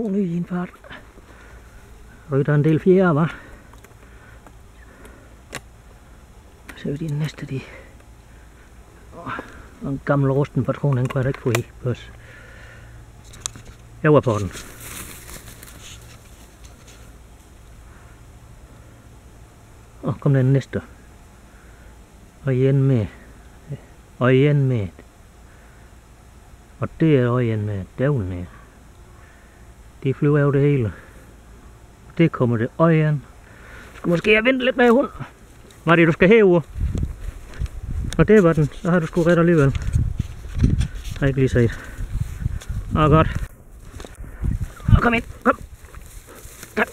to nye i en fart. Rytter en del fjerde, var. Så er de næste, de... Åh, og en gammel rusten patron, den kunne jeg da ikke få i. Bøs. Jeg var på den. Og kom den næste. Og igen med. Og igen med. Og det er også igen med dævlen med. De flyver over det hele. Det kommer det øje igen. Skal måske jeg vente lidt med hund. Var det, du skal hæve? Og det var den. Så har du sgu ret alligevel. Har ikke lige set. Åh, godt. Kom ind. Kom. Tak.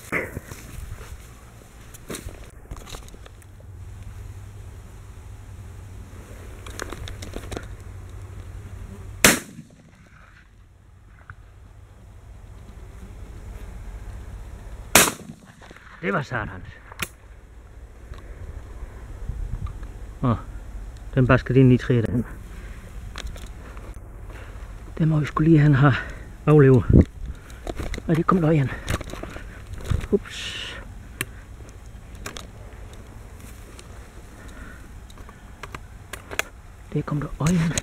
Det var satans. Åh, den baskede ind i træet Den. Det må vi skulle lige han har aflevet. Og det kom der igen. Ups. Det kom der øjen.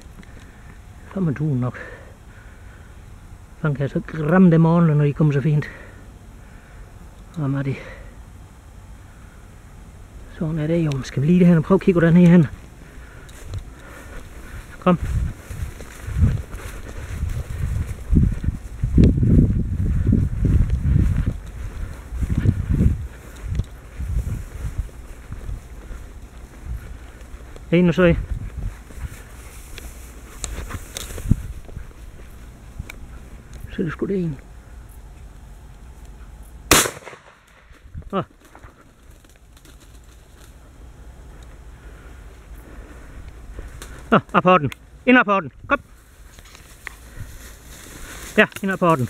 Så man du nok. Sådan kan jeg så ramme dem ordentligt, når de kommer så fint. Hvad er det? Sådan er det jo. Skal vi lige det her og prøve at kigge hvordan her hen? Kom. En og så Så er det sgu det en. Så, op på den. Ind op på den. Kom. Ja, ind op på den.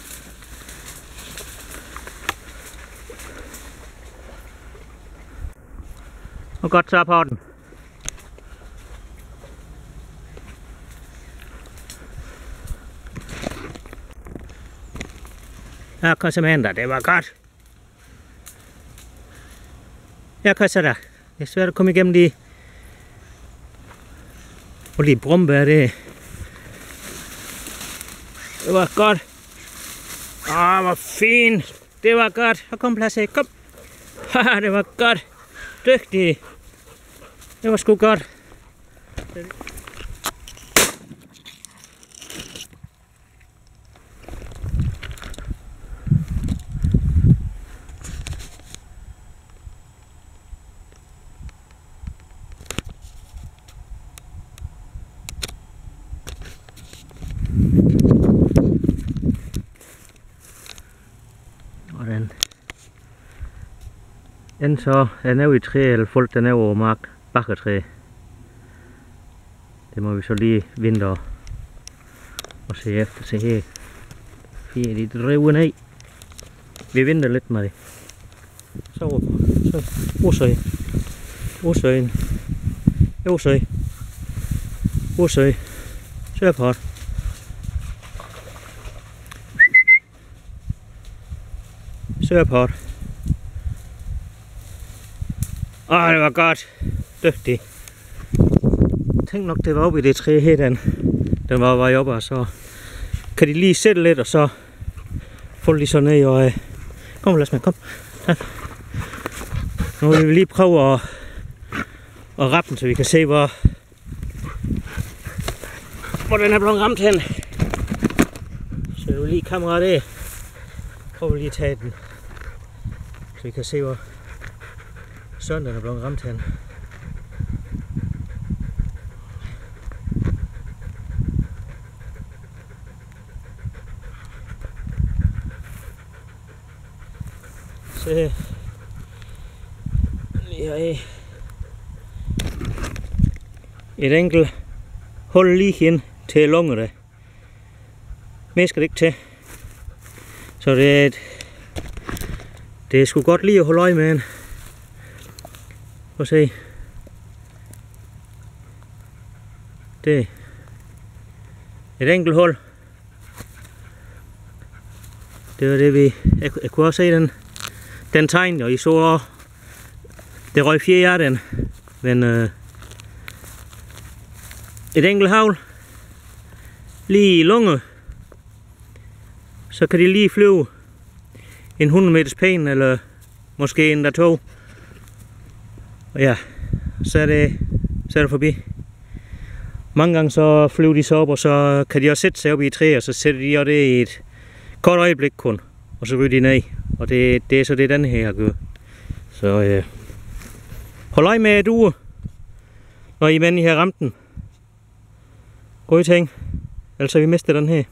Og godt så op på den. Ja, kom simpelthen der. Det var godt. Ja, kom så der. Det er svært at komme igennem de... Og de brumbær, det... Det var godt. Ah, hvor fint. Det var godt. Og kom plads af. Kom. Haha, det var godt. Dygtig. Det var sgu godt. Og den, Enten så er nede i træ, eller folk den er over mark, bakketræ. Det må vi så lige vente og, og se efter. Se her. Fire, de driver ned. Vi venter lidt med det. Så over. Så Osø. Osøen. Osø. Osø. Sørport. Sørport. Åh, det var godt. Dygtig. Tænk nok, det var oppe i det træ her, den, den var vej op, og så kan de lige sætte lidt, og så få lige så ned, og øh, kom, lad os med, kom. Tak. Nu vil vi lige prøve at, at rappe den, så vi kan se, hvor, hvor den er blevet ramt hen. Så er du lige kameraet af. Prøv lige at tage den. Så vi kan se, hvor sådan den er blevet ramt hen. Se. Lige her. Eh. Et enkelt hul lige hen til lungerne. Mere skal det ikke til. Så det er et, det er sgu godt lige at holde øje med en. Prøv at se. Det er et enkelt hul. Det var det, vi... Jeg, jeg kunne også se den, den tegn, og I så også, det røg fjer af den. Men øh, et enkelt havl, lige i lunge, så kan de lige flyve en 100 meters pæn, eller måske en der to. Og ja, så er det, så er det forbi. Mange gange så flyver de så op, og så kan de også sætte sig op i et træ, og så sætter de også det i et kort øjeblik kun. Og så ryger de ned. Og det, det er så det, den her gør. Så øh, hold øje med du, når I mænd I har ramt den. Gode ting, ellers vi mistet den her.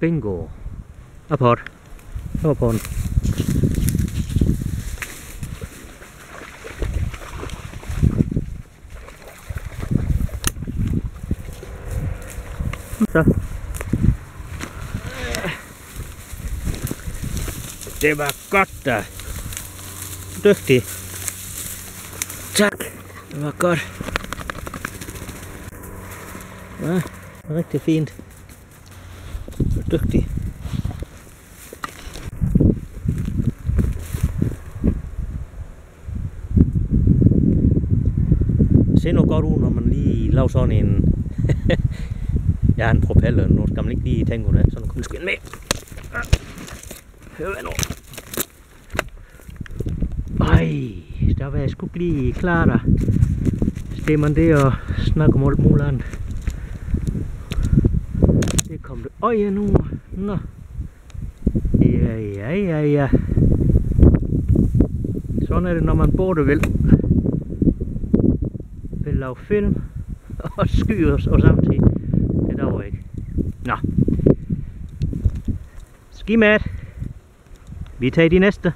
Bingo. Apport. Det var på den. Så. Det var godt da. Dygtig. Tak. Det var godt. Ja, rigtig fint. Dygtig. Det ser nu godt ud, når man lige laver sådan en... Jeg har en propeller, nu skal man ikke lige tænke på det, så nu kommer skin med. Hør nu. Ej, der var jeg sgu ikke lige klar der. Står man det og snakker om alt muligt andet. Og ja nu. Nå. Ja, ja, ja, ja. Sådan er det, når man bor det vel. Vil lave film og skyde os og samtidig. Det der var ikke. Nå. Skimat. Vi tager de næste.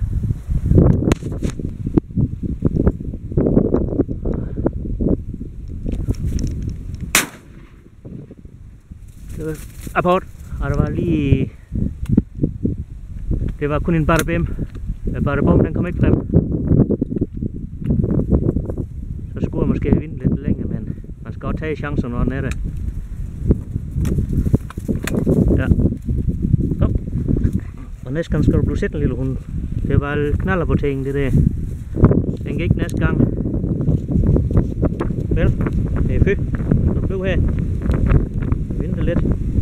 About var. Det var kun en barbem. Barbom, den kom ikke frem. Så skulle jeg måske vinde lidt længere, men man skal også tage chancen, når den er der. Ja. Kom. Og næste gang skal du blive sæt en lille hund. Det var knaller på ting, det der. Den gik næste gang. Vel, det er fy. Så flyv her. Vente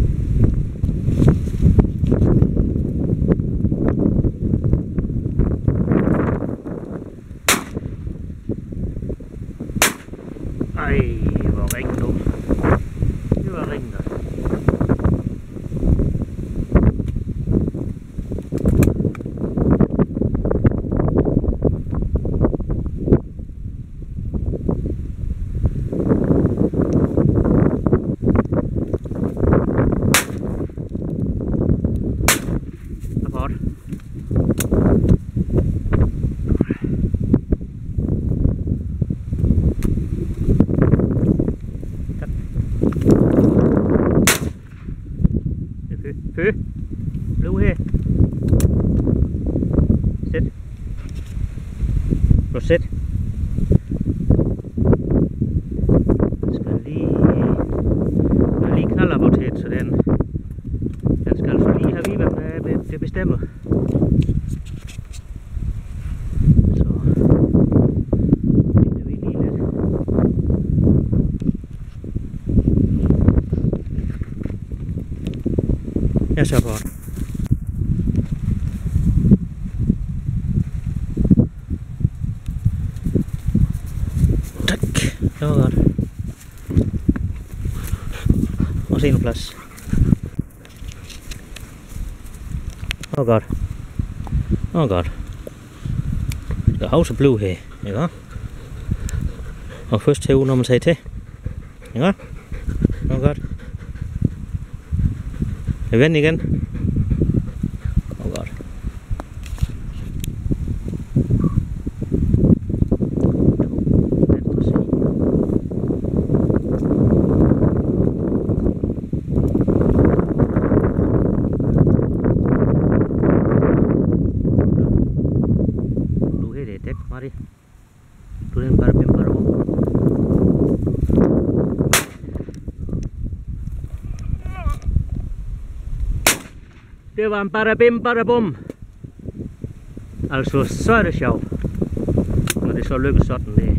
Feu. Blue here. Sit. Go sit. Jeg ser på den. Tak. Det var godt. Og se en plads. Åh oh godt. Åh oh godt. Der er også blå her, ikke? Og først herude, når man sagde til. Ikke? Åh oh godt. Jeg vender igen. Det Det var en bare bim bare bum. Altså, så er det sjovt. Når det så lykkes sådan, det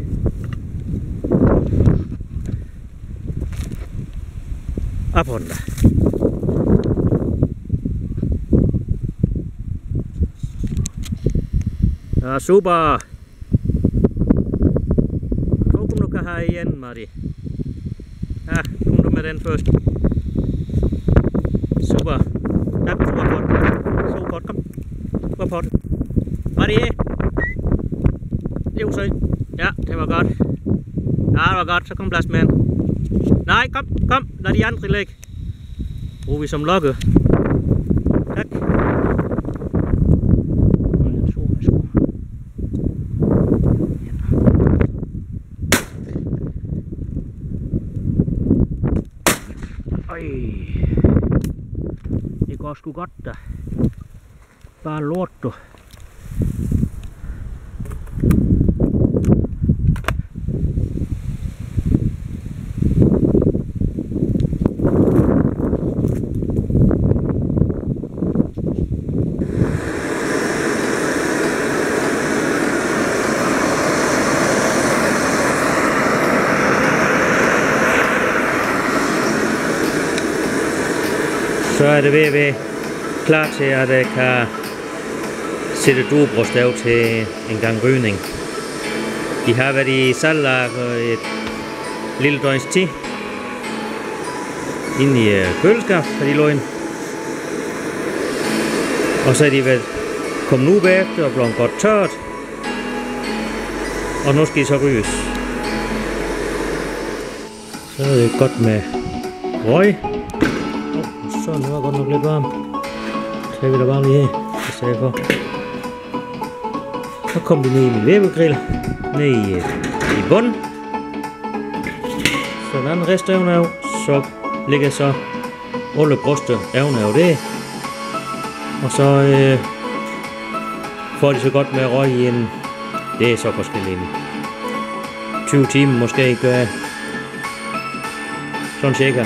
Op på den da. Ja, super. Så kom du kan have igen, Mari. Ja, kom du med den først. Super. Ja, du Du var det den. Jo, så. Ja, det var godt. Ja, det var godt. Så kom plads med. Nej, kom, kom. Lad de andre ligge. Brug vi som lokke. Tak. Øj. Det går sgu godt da. Du. Så er det ved at være klar til at kan sætte duebrost af til en gang rygning. De har været i salglager øh, et lille døgns tid. Inde i øh, køleskab har de lå. Og så er de været kommet nu bagefter og blevet godt tørt. Og nu skal de så ryges. Så er det godt med røg. Oh, sådan, det var godt nok lidt varmt. Så tager vi da bare lige her, i stedet for. Så kom vi ned i min væbegrill, ned i, i bunden. Så den anden rest af Så lægger jeg så alle bryster evne af det. Og så øh, får de så godt med røg i en, det er så forskelligt. 20 timer måske gør jeg. sådan cirka.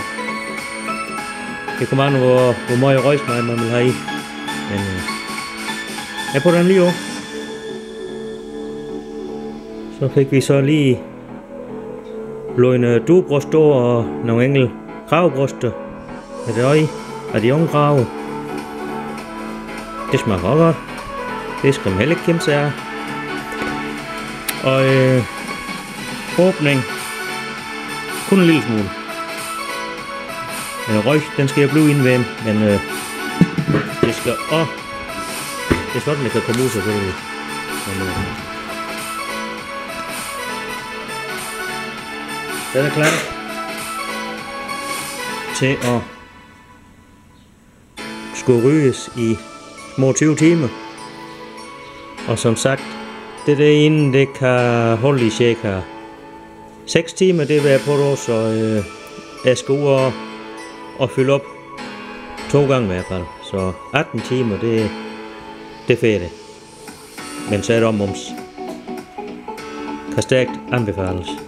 Det kommer an hvor, hvor meget røgsmag man vil have i. Men øh, jeg putter den lige over. Så fik vi så lige låne duebryst og nogle enkelte kravbryster med det øje af de unge grave. Det smager også godt. Det skal man heller ikke kæmpe sig af. Og øh, åbning kun en lille smule. Øh, røg, den skal jeg blive inde ved, men øh, det skal også, det er sådan, det kan komme ud selvfølgelig. Men, øh, den er klar til at skulle ryges i små 20 timer. Og som sagt, det der inden det kan holde i cirka 6 timer, det vil jeg på det, så øh, jeg skal ud og og fylde op to gange i hvert fald. Så 18 timer, det, det er fedt. Men så er det om mums. Kan stærkt anbefales.